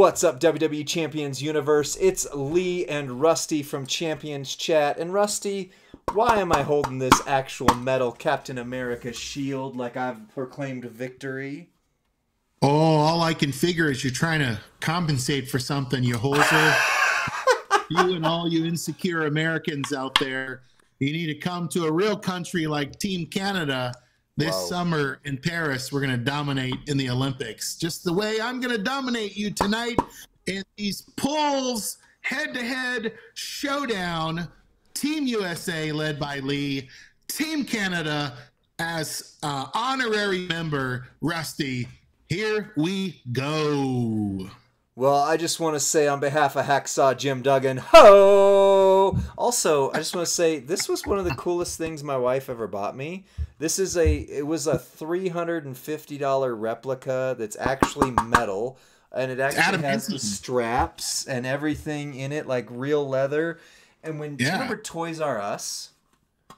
What's up, WWE Champions Universe? It's Lee and Rusty from Champions Chat. And Rusty, why am I holding this actual metal Captain America shield like I've proclaimed victory? Oh, all I can figure is you're trying to compensate for something, you hoser. you and all you insecure Americans out there, you need to come to a real country like Team Canada this summer in Paris. We're going to dominate in the Olympics, just the way I'm going to dominate you tonight in these pulls head to head showdown. Team USA led by Lee, Team Canada as uh, honorary member Rusty. Here we go. Well, I just want to say on behalf of Hacksaw Jim Duggan, ho! Also, I just want to say this was one of the coolest things my wife ever bought me. This is a it was a three hundred and fifty dollar replica that's actually metal, and it actually has the straps and everything in it, like real leather. And when yeah. remember Toys R Us?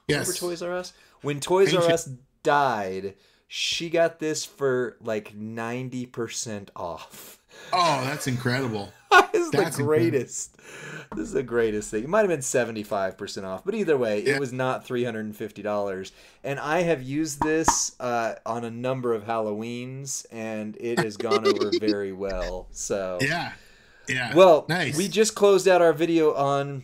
Yes. Remember Toys R Us? When Toys R Us died, she got this for like ninety percent off. Oh, that's incredible. this is that's the greatest. Incredible. This is the greatest thing. It might have been 75% off, but either way, yeah. it was not $350. And I have used this uh, on a number of Halloweens, and it has gone over very well. So, yeah. Yeah. Well, nice. we just closed out our video on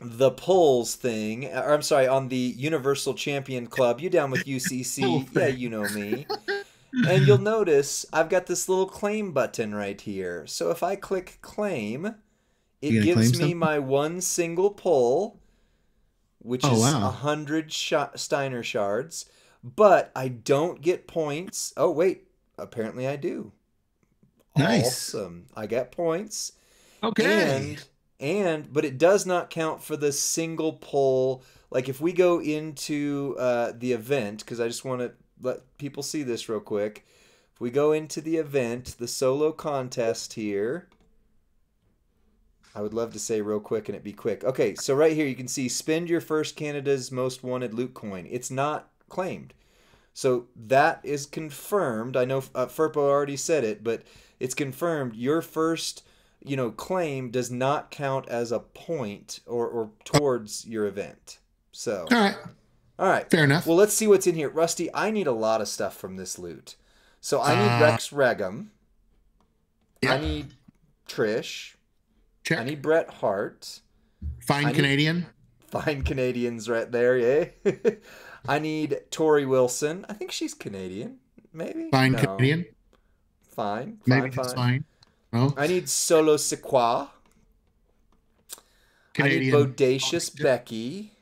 the polls thing. Or I'm sorry, on the Universal Champion Club. You down with UCC? yeah, you know me and you'll notice I've got this little claim button right here. So if I click claim, it gives me my one single pull, which oh, is a wow. hundred sh- Steiner shards. But I don't get points. Oh wait, apparently I do. Nice. Awesome. I get points. Okay. And and but it does not count for the single pull. Like if we go into uh, the event, because I just want to let people see this real quick. If we go into the event, the solo contest here, I would love to say real quick and it be quick. Okay, so right here you can see spend your first Canada's most wanted loot coin. It's not claimed. So that is confirmed. I know uh, Furpo already said it, but it's confirmed. Your first, you know, claim does not count as a point or, or towards your event. So, all right. All right. Fair enough. Well, let's see what's in here. Rusty, I need a lot of stuff from this loot. So I need uh, Rex Regum. Yep. I need Trish. Check. I need Bret Hart. Fine I Canadian. Need... Fine Canadians right there, yeah. I need Torrie Wilson. I think she's Canadian. Maybe. Fine no. Canadian. Fine. Maybe fine, that's fine. Oh. I need Solo Sikoa. Canadian. I need Bodacious Becky.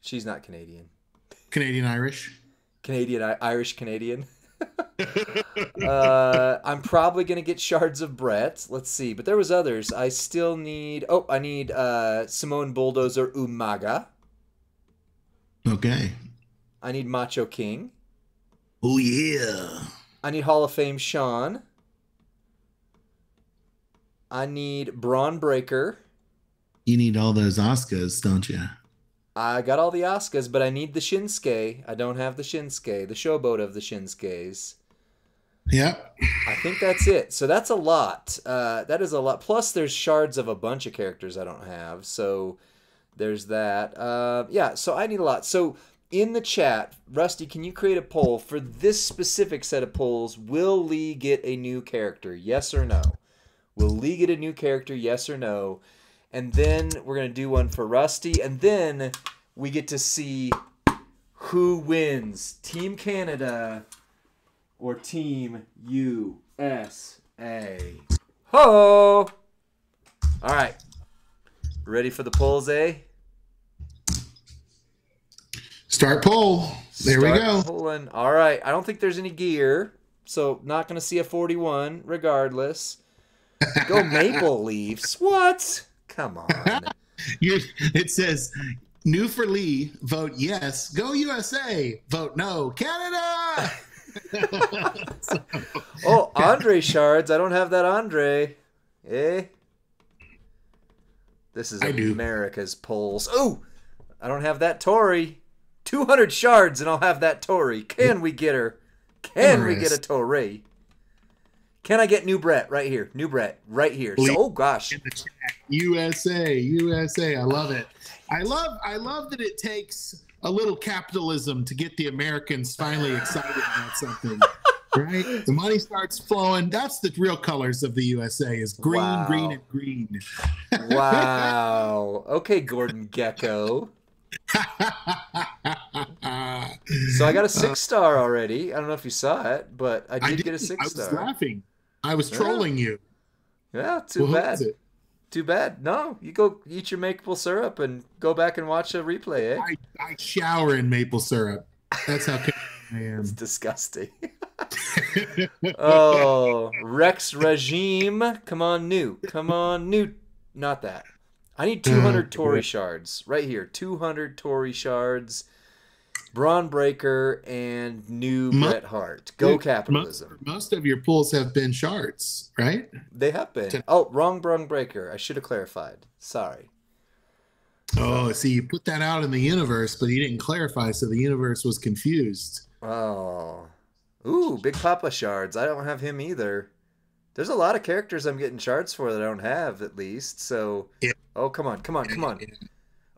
She's not Canadian. Canadian Irish. Canadian Irish Canadian. uh, I'm probably gonna get shards of Bret. Let's see, but there was others. I still need. Oh, I need uh, Samoan Bulldozer Umaga. Okay. I need Macho King. Oh yeah. I need Hall of Fame Sean. I need Bron Breakker. You need all those Oscars, don't you? I got all the Asukas, but I need the Shinsuke. I don't have the Shinsuke, the showboat of the Shinsukes. Yep. I think that's it. So that's a lot. Uh, that is a lot. Plus, there's shards of a bunch of characters I don't have. So there's that. Uh, yeah, so I need a lot. So in the chat, Rusty, can you create a poll for this specific set of polls? Will Lee get a new character? Yes or no? Will Lee get a new character? Yes or no? And then we're gonna do one for Rusty, and then we get to see who wins, Team Canada or Team USA. Ho! All right, ready for the polls, eh? Start poll. There Start we go. Pulling. All right. I don't think there's any gear, so not going to see a 41 regardless. Go Maple Leafs. What? Come on. it says new for Lee, vote yes. Go USA, vote no. Canada. oh, Andre Shards. I don't have that Andre. Eh? This is I America's do. polls. Oh, I don't have that Torrie. 200 shards and I'll have that Torrie. Can we get her? Can we get a Torrie? Can I get new Bret right here? New Bret right here. So, oh gosh. In the chat. USA, USA. I love it. I love I love that it takes a little capitalism to get the Americans finally excited about something. Right? The money starts flowing. That's the real colors of the USA is green, Wow. green, and green. Wow. Okay, Gordon Gekko. So I got a six star already. I don't know if you saw it, but I did get a six I was star. laughing. I was Yeah. trolling you. Yeah, too What bad. Too bad. No, you go eat your maple syrup and go back and watch a replay, eh? I, I shower in maple syrup. That's how I am. It's disgusting. oh, Rex Regum. Come on, new. Come on, new. Not that. I need 200 Oh, Torrie shards. Right here. 200 Torrie shards. Bron Breakker and new Bret Hart. Go Most, capitalism. most of your pulls have been shards, right? They have been. Oh, wrong Bron Breakker. I should have clarified. Sorry. Oh, see, you put that out in the universe, but you didn't clarify, so the universe was confused. Oh. Ooh, Big Papa shards. I don't have him either. There's a lot of characters I'm getting shards for that I don't have, at least. So, Yeah. oh, come on, come on, come on.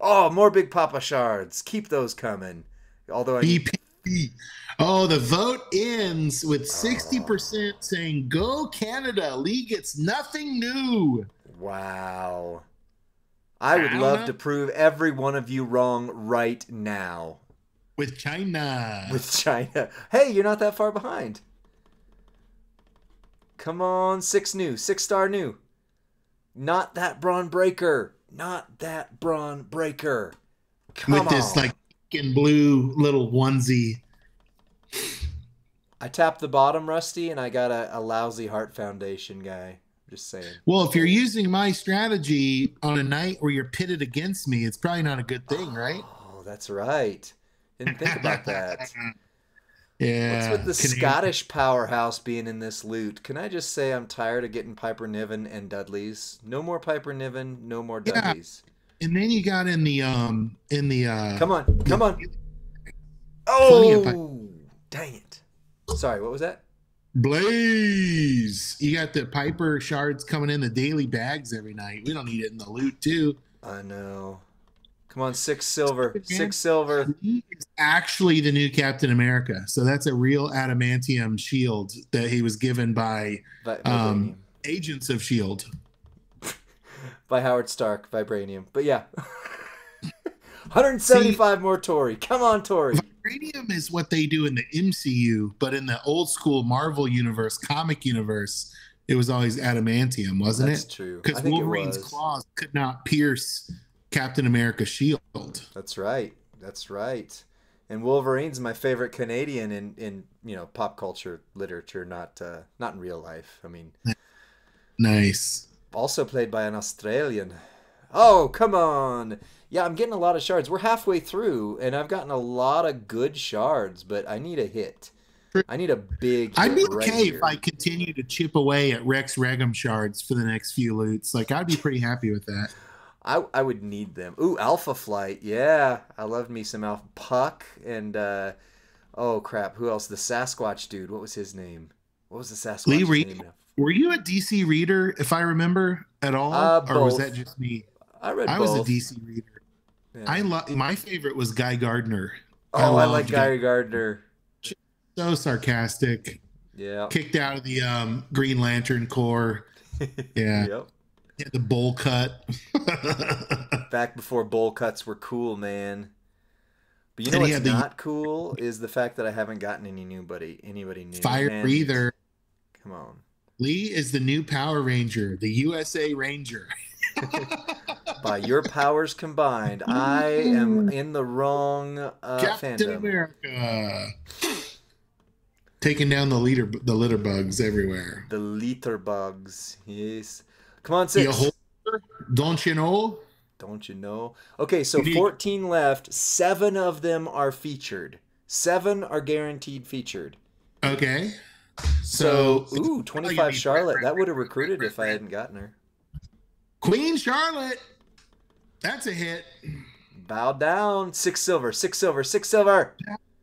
Oh, more Big Papa shards. Keep those coming. Although I BPP. Oh, the vote ends with ah. 60% saying, Go Canada. Lee gets nothing new. wow. I would love to prove every one of you wrong right now With China. with China. Hey, you're not that far behind. Come on, six new, six star new. Not that Bron Breakker. Not that Bron Breakker. Come with this on. like pink and blue little onesie. I tapped the bottom, Rusty, and I got a, a lousy Heart Foundation guy. Just saying. Well, if you're using my strategy on a night where you're pitted against me, it's probably not a good thing, oh, right? Oh, that's right. Didn't think about that. Yeah. What's with the Scottish powerhouse being in this loot? Can I just say I'm tired of getting Piper Niven and Dudleys? No more Piper Niven, no more Yeah. And then you got in the um in the uh Come on, come on. Oh, dang it. Sorry, what was that? Blaze. You got the Piper shards coming in the daily bags every night. We don't need it in the loot too. I know. Come on, six silver, six silver. He is actually the new Captain America. So that's a real adamantium shield that he was given by Vi- Um, agents of Shield. By Howard Stark, Vibranium. But yeah. 175 more Torrie. Come on, Torrie. Vibranium is what they do in the MCU, but in the old school Marvel universe, comic universe, it was always adamantium, wasn't That's it? true. Because Wolverine's claws could not pierce Captain America's shield. That's right. That's right. And Wolverine's my favorite Canadian in, in you know pop culture literature, not uh, not in real life. I mean, Nice. Also played by an Australian. Oh come on! Yeah, I'm getting a lot of shards. We're halfway through, and I've gotten a lot of good shards, but I need a hit. I need a big. I'd be right okay here. if I continue to chip away at Rex Regum shards for the next few loots. Like I'd be pretty happy with that. I, I would need them. Ooh, Alpha Flight. Yeah, I love me some Alpha Puck and uh, oh crap, who else? The Sasquatch dude. What was his name? What was the Sasquatch Lee name? Were you a DC reader, if I remember at all, Uh, or was that just me? I read I was a DC reader. Yeah. I love my favorite was Guy Gardner. oh, I, like Guy Gardner. So sarcastic. Yeah. Kicked out of the um, Green Lantern Corps. Yeah, Yep. Had the bowl cut. Back before bowl cuts were cool, man. But you know what's the- not cool is the fact that I haven't gotten any newbody, anybody new. Fire breather. Come on. Lee is the new Power Ranger, the USA Ranger. By your powers combined, I am in the wrong uh, Captain fandom. America. Taking down the leader, the litter bugs everywhere. The litter bugs. Yes. Come on, six. don't you know? Don't you know? Okay, so 14 left. Seven of them are featured. Seven are guaranteed featured. Okay. So, ooh, 25 Charlotte. That would have recruited if I hadn't gotten her. Queen Charlotte. That's a hit. Bow down. Six silver, six silver, six silver.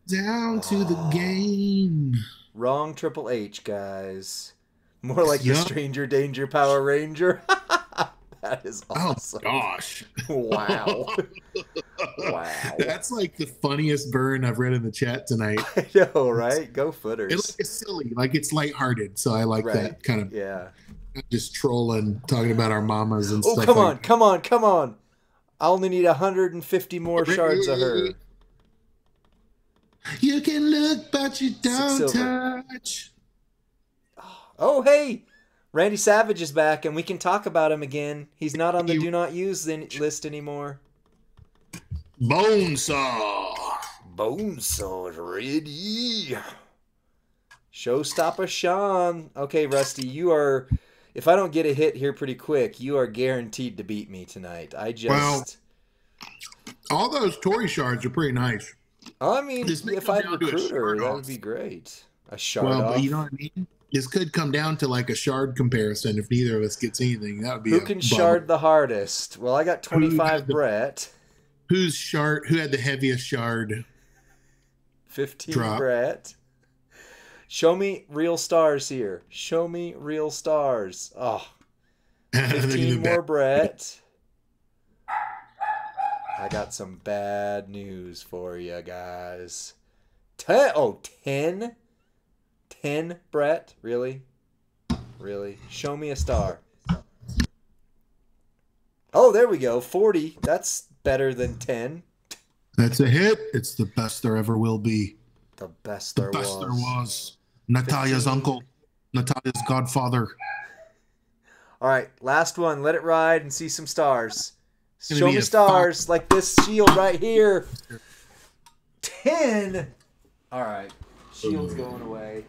Down to the Oh. game. Wrong Triple H, guys. More like the Stranger Danger Power Ranger. that is awesome. Oh awesome. gosh. Wow. wow. That's like the funniest burn I've read in the chat tonight. I know, right? Go footers. It's, it's silly, like it's lighthearted, so I like Right. that kind of yeah. just trolling, talking about our mamas and Oh, stuff. come like on, come on, come on. I only need 150 more shards of her. You can look, but you don't touch. Oh, hey! Randy Savage is back, and we can talk about him again. He's not on the do not use list anymore. Bonesaw. Bonesaw ready. Showstopper Sean. Okay, Rusty, you are. If I don't get a hit here pretty quick, you are guaranteed to beat me tonight. I just. Well, All those Torrie shards are pretty nice. I mean, this if I down to a recruit her, that would be great. A shard well, off. but you know what I mean? This could come down to like a shard comparison. If neither of us gets anything, that would be Who a can bummer. shard the hardest? Well, I got 25 Bret, Who's shard? Who had the heaviest shard? 15 Drop. Bret. Show me real stars here. Show me real stars. Ah. Oh, Look 15 more Bret. I got some bad news for you guys. 10 oh 10 10 Bret, really? Really? Show me a star. Oh, there we go. 40. That's better than 10. That's a hit. It's the best there ever will be. The best The there best was. there was. Natalya's 15. uncle. Natalya's godfather. All right, last one. Let it ride and see some stars. Show me stars like this shield right here. 10. All right. Shield's going away.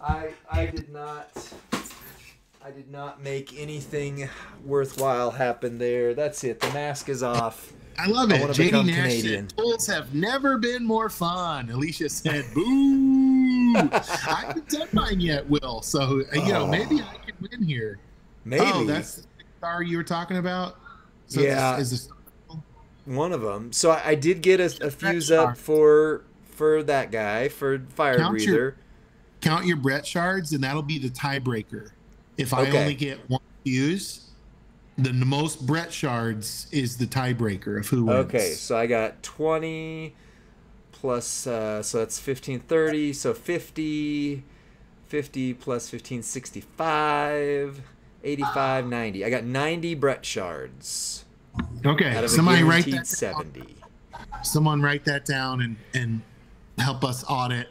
I I did not I did not make anything worthwhile happen there. That's it. The mask is off. I love it. JD Nash Canadian. said, Bulls have never been more fun. Alicia said, boo. I haven't done mine yet, Will. So, uh, you know, Oh. maybe I can win here. Maybe Oh, that's the star you were talking about? So Yeah. Is this, one of them. So I, I did get a, a fuse up for for that guy for fire Count your- breather. count your Bret shards, and that'll be the tiebreaker. If I Okay. only get one fuse, then the most Bret shards is the tiebreaker of who wins. Okay, so I got 20 plus, uh, so that's 15, 30, so 50, 50 plus 15, 65, 85, 90. I got 90 Bret shards Okay. out of a Somebody write that. down. 70. Someone write that down and and help us audit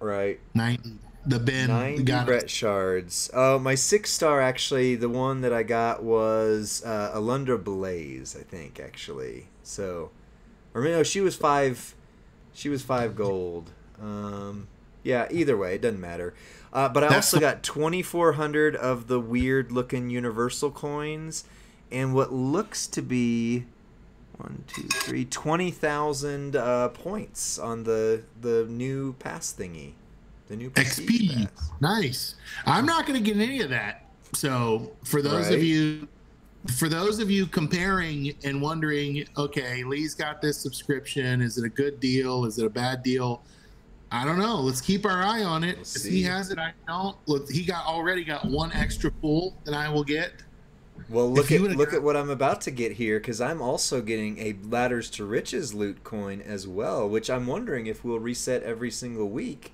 Right. ninety. The Ben 90 got Bret shards. Oh, my six star, actually, the one that I got was uh, Alundra Blaze, I think, actually. So, or no, she was five. She was five gold. Um, yeah, either way, it doesn't matter. Uh, but I That's also got 2,400 of the weird looking universal coins and what looks to be one, two, three, 20,000 uh, points on the, the new pass thingy. The new prestige XP. pass. Nice. I'm not going to get any of that. So for those Right. of you, for those of you comparing and wondering, okay, Lee's got this subscription. Is it a good deal? Is it a bad deal? I don't know. Let's keep our eye on it. We'll if see. he has it, I don't. Look, he got already got one extra pool that I will get. Well, look you at look got- at what I'm about to get here because I'm also getting a ladders to riches loot coin as well, which I'm wondering if we'll reset every single week.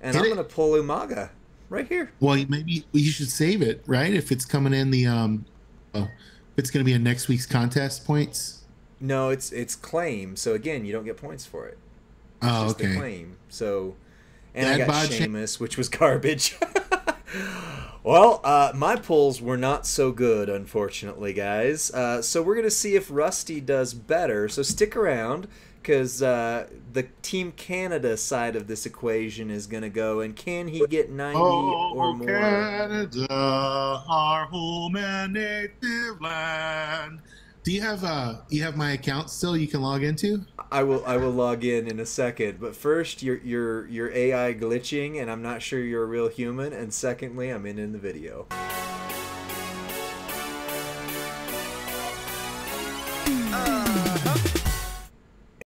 And Hit I'm gonna pull Umaga right here. Well, maybe you should save it, right? If it's coming in the um, oh, if it's going to be in next week's contest points. No, it's it's claim. So again, you don't get points for it. It's Oh, just the okay. claim. So, and I got bod Sheamus, which was garbage. well, uh, my pulls were not so good, unfortunately, guys. Uh, so we're gonna see if Rusty does better. So stick around, because uh, the Team Canada side of this equation is gonna go, and can he get ninety or more? Oh, Canada, our home and native land. Do you have uh you have my account still you can log into? I will I will log in in a second. But first, your your your AI glitching, and I'm not sure you're a real human. And secondly, I'm in in the video.